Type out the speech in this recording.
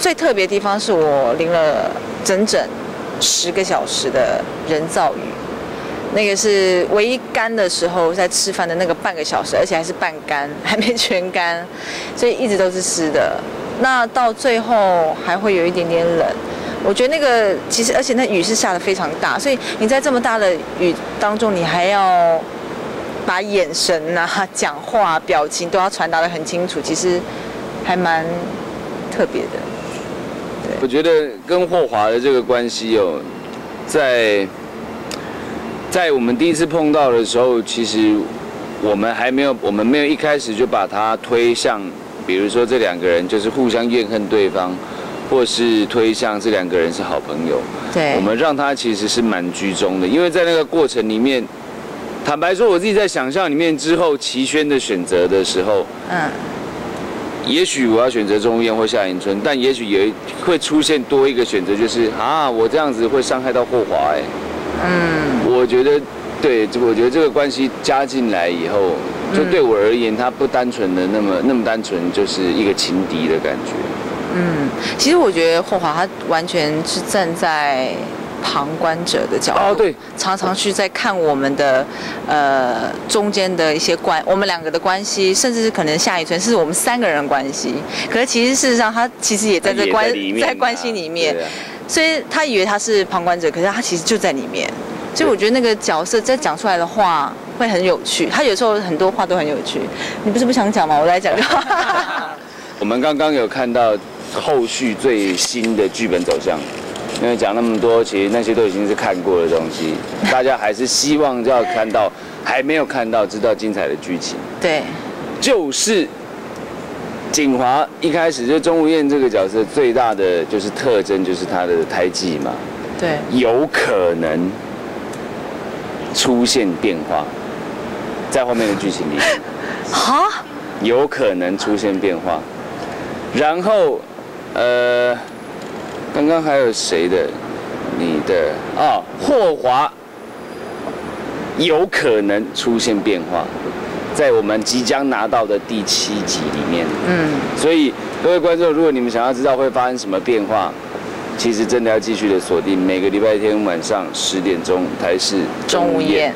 最特别的地方是我淋了整整十个小时的人造雨，那个是唯一干的时候在吃饭的那个半个小时，而且还是半干，还没全干，所以一直都是湿的。那到最后还会有一点点冷。我觉得那个其实，而且那雨是下的非常大，所以你在这么大的雨当中，你还要把眼神呐、讲话、表情都要传达的很清楚，其实还蛮特别的。我觉得跟霍华的这个关系哦，在在我们第一次碰到的时候，其实我们还没有，我们没有一开始就把他推向，比如说这两个人就是互相怨恨对方。或是推向这两个人是好朋友，对，我们让他其实是蛮居中的，因为在那个过程里面，坦白说，我自己在想象里面之后，齐轩的选择的时候，嗯，也许我要选择钟无艳或夏迎春，但也许也会出现多一个选择，就是啊，我这样子会伤害到霍华，哎，嗯，我觉得，对，我觉得这个关系加进来以后，就对我而言，他不单纯的那么那么单纯，就是一个情敌的感觉。嗯，其实我觉得霍华他完全是站在旁观者的角度，哦对，常常去在看我们的呃中间的一些关，我们两个的关系，甚至是可能下一村是我们三个人关系。可是其实事实上他其实也在这关在关系里面，所以他以为他是旁观者，可是他其实就在里面。所以我觉得那个角色在讲出来的话会很有趣，他有时候很多话都很有趣。你不是不想讲吗？我来讲就好。我们刚刚有看到。后续最新的剧本走向，因为讲那么多，其实那些都已经是看过的东西，大家还是希望要看到还没有看到、知道精彩的剧情。对，就是景华一开始就钟无艳这个角色最大的就是特征就是她的胎记嘛，对，有可能出现变化，在后面的剧情里，哈，有可能出现变化，然后。呃，刚刚还有谁的？你的啊，霍华有可能出现变化，在我们即将拿到的第七集里面。嗯，所以各位观众，如果你们想要知道会发生什么变化，其实真的要继续的锁定每个礼拜天晚上十点钟台视钟无艳。